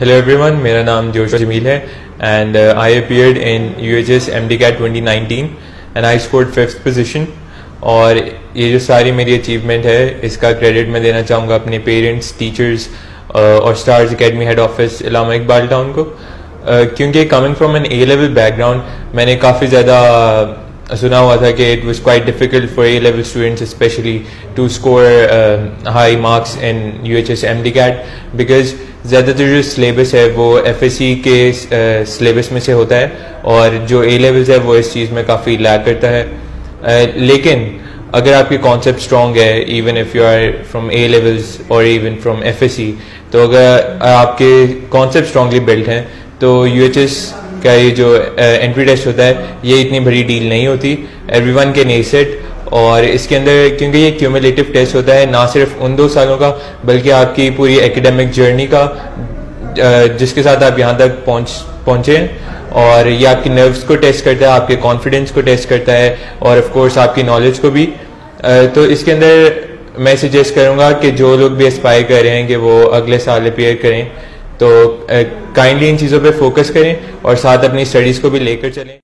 Hello everyone, میرا نام جوش جمیل ہے and I appeared in U H S M D CAT twenty nineteen and I scored fifth position اور یہ جو ساری میری اچیومنٹ ہے اس کا کریڈٹ میں دینا چاہوں گا اپنے پیرنٹس ٹیچرز اور Stars Academy head office Allama Iqbal Town کو کیونکہ coming from an A level back گراؤنڈ میں نے کافی زیادہ سنا ہوا تھا کہ it was quite difficult for A level students especially to score high marks in U H S M D CAT because زیادہ تر جو سلیبس ہے وہ ایف ایس سی کے سلیبس میں سے ہوتا ہے اور جو اے لیولز ہے وہ اس چیز میں کافی لیک کرتا ہے۔ لیکن اگر آپ کی کانسیپٹ اسٹرانگ ہے even if you are from A levels اور even from F S C تو اگر آپ کے کانسیپٹ اسٹرانگلی بلڈ ہیں، تو یو ایچ ایس کا یہ جو انٹری ٹیسٹ ہوتا ہے، یہ اتنی بڑی ڈیل نہیں ہوتی۔ ایوری ون کے نہیں سیٹ اور اس کے اندر کیونکہ یہ کیومولیٹو ٹیسٹ ہوتا ہے، نہ صرف ان دو سالوں کا، بلکہ آپ کی پوری اکیڈیمک جرنی کا جس کے ساتھ آپ یہاں تک پہنچ، پہنچے۔ ہیں اور یہ آپ کی نروس کو ٹیسٹ کرتا ہے، آپ کے کانفیڈنس کو ٹیسٹ کرتا ہے، اور آف کورس آپ کی نالج کو بھی۔ تو اس کے اندر میں سجیسٹ کروں گا کہ جو لوگ بھی اسپائر کر رہے ہیں کہ وہ اگلے سال اپیئر کریں، تو کائنڈلی ان چیزوں پہ فوکس کریں اور ساتھ اپنی اسٹڈیز کو بھی لے کر چلیں۔